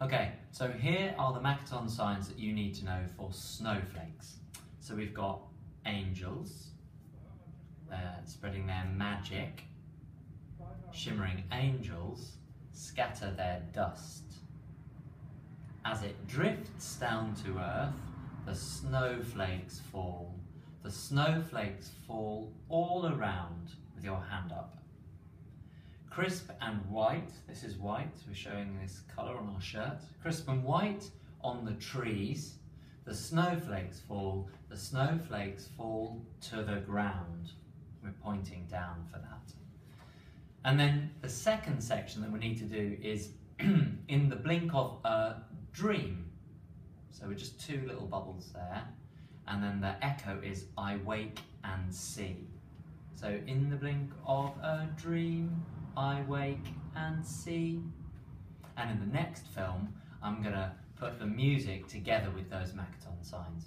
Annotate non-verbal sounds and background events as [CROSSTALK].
Okay, so here are the Makaton signs that you need to know for snowflakes. So we've got angels, uh, spreading their magic, shimmering angels, scatter their dust. As it drifts down to earth, the snowflakes fall. The snowflakes fall all around with your hand up. Crisp and white, this is white, we're showing this colour on our shirt. Crisp and white on the trees, the snowflakes fall, the snowflakes fall to the ground. We're pointing down for that. And then the second section that we need to do is [CLEARS THROAT] in the blink of a dream. So we're just two little bubbles there. And then the echo is I wake and see. So in the blink of a dream, I wake and see. And in the next film, I'm gonna put the music together with those Makaton signs.